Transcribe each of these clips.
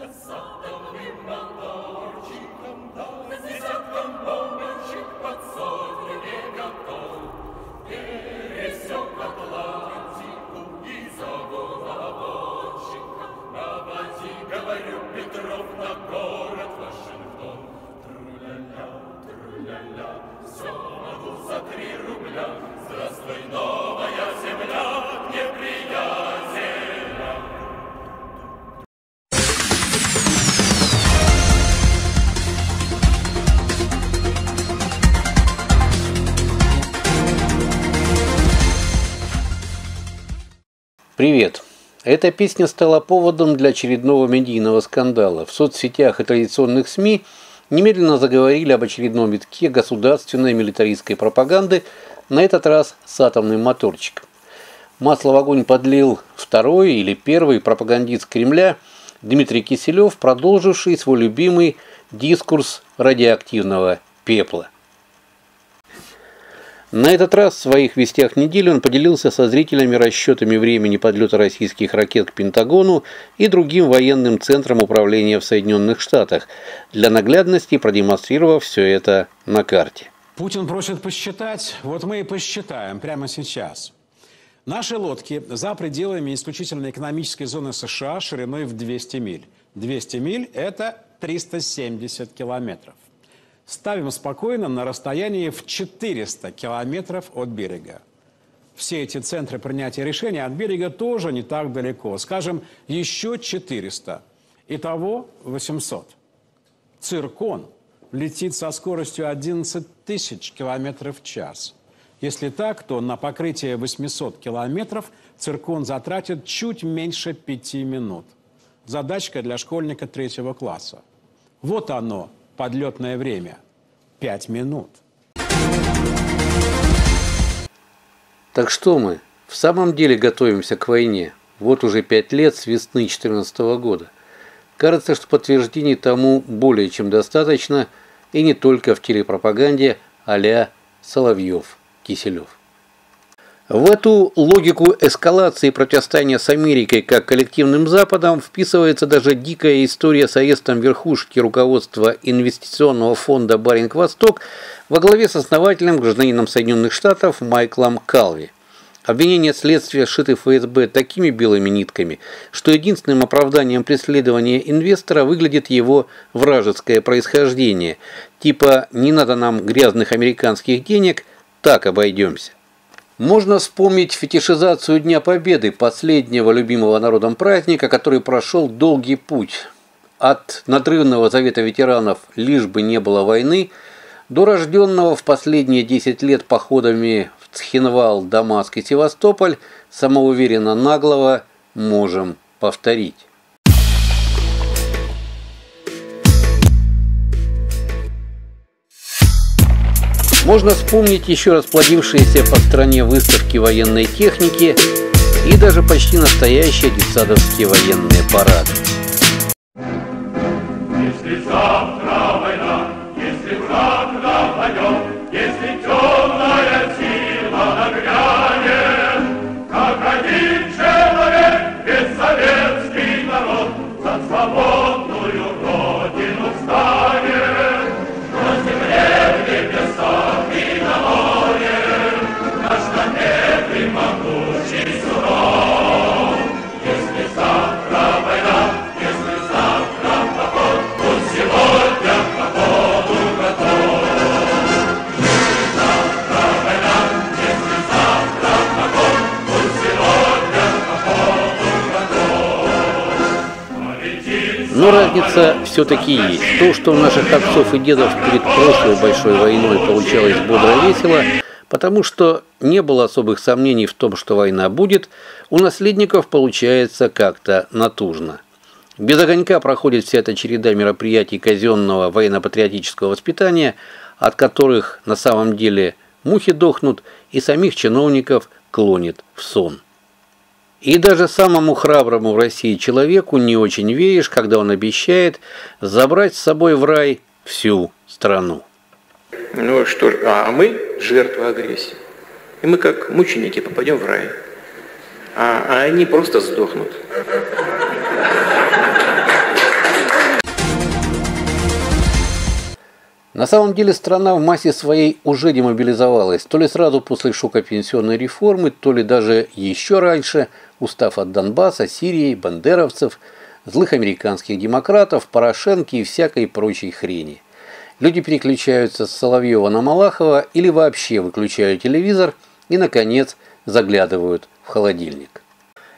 the song. Привет! Эта песня стала поводом для очередного медийного скандала. В соцсетях и традиционных СМИ немедленно заговорили об очередном витке государственной милитаристской пропаганды, на этот раз с атомным моторчиком. Масло в огонь подлил второй или первый пропагандист Кремля Дмитрий Киселев, продолживший свой любимый дискурс радиоактивного пепла – на этот раз в своих вестях недели он поделился со зрителями расчетами времени подлета российских ракет к Пентагону и другим военным центрам управления в Соединенных Штатах, для наглядности продемонстрировав все это на карте. Путин просит посчитать, вот мы и посчитаем прямо сейчас. Наши лодки за пределами исключительно экономической зоны США шириной в 200 миль. 200 миль – это 370 километров ставим спокойно на расстоянии в 400 километров от берега. Все эти центры принятия решения от берега тоже не так далеко. Скажем, еще 400. Итого 800. Циркон летит со скоростью 11 тысяч километров в час. Если так, то на покрытие 800 километров циркон затратит чуть меньше пяти минут. Задачка для школьника третьего класса. Вот оно, подлетное время – пять минут. Так что мы в самом деле готовимся к войне? Вот уже пять лет с весны 2014 года. Кажется, что подтверждений тому более чем достаточно, и не только в телепропаганде а-ля Соловьев-Киселев. В эту логику эскалации противостояния с Америкой как коллективным Западом вписывается даже дикая история с арестом верхушки руководства инвестиционного фонда «Баринг-Восток» во главе с основателем гражданином Соединенных Штатов Майклом Калви. Обвинения следствия сшиты ФСБ такими белыми нитками, что единственным оправданием преследования инвестора выглядит его вражеское происхождение, типа «не надо нам грязных американских денег, так обойдемся». Можно вспомнить фетишизацию Дня Победы, последнего любимого народом праздника, который прошел долгий путь. От надрывного завета ветеранов «Лишь бы не было войны» до рожденного в последние 10 лет походами в Цхинвал, Дамаск и Севастополь самоуверенно наглого можем повторить. Можно вспомнить еще расплодившиеся по стране выставки военной техники и даже почти настоящие детсадовские военные парады. Если завтра война, если враг нападет, если темная Но разница все-таки есть. То, что у наших отцов и дедов перед прошлой большой войной получалось бодро весело, потому что не было особых сомнений в том, что война будет, у наследников получается как-то натужно. Без огонька проходит вся эта череда мероприятий казенного военно-патриотического воспитания, от которых на самом деле мухи дохнут и самих чиновников клонит в сон. И даже самому храброму в России человеку не очень веришь, когда он обещает забрать с собой в рай всю страну. Ну что ж, а мы жертвы агрессии. И мы как мученики попадем в рай. А, а они просто сдохнут. На самом деле страна в массе своей уже демобилизовалась, то ли сразу после шока пенсионной реформы, то ли даже еще раньше, устав от Донбасса, Сирии, бандеровцев, злых американских демократов, Порошенки и всякой прочей хрени. Люди переключаются с Соловьева на Малахова или вообще выключают телевизор и, наконец, заглядывают в холодильник.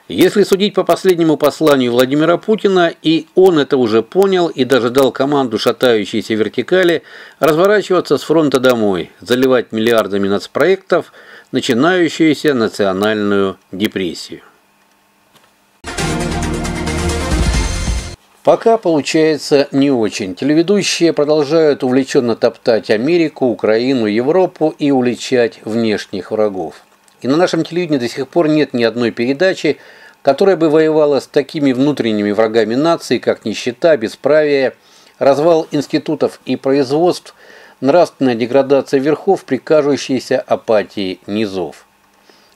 Если судить по последнему посланию Владимира Путина, и он это уже понял и даже дал команду шатающейся вертикали разворачиваться с фронта домой, заливать миллиардами нацпроектов начинающуюся национальную депрессию. Пока получается не очень. Телеведущие продолжают увлеченно топтать Америку, Украину, Европу и уличать внешних врагов. И на нашем телевидении до сих пор нет ни одной передачи, которая бы воевала с такими внутренними врагами нации, как нищета, бесправие, развал институтов и производств, нравственная деградация верхов при кажущейся апатии низов.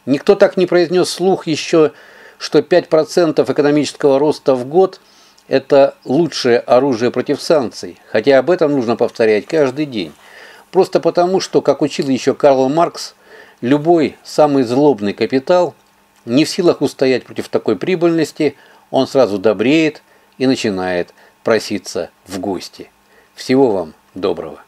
Никто так не произнес слух еще, что 5% экономического роста в год – это лучшее оружие против санкций, хотя об этом нужно повторять каждый день. Просто потому, что, как учил еще Карл Маркс, Любой самый злобный капитал не в силах устоять против такой прибыльности, он сразу добреет и начинает проситься в гости. Всего вам доброго.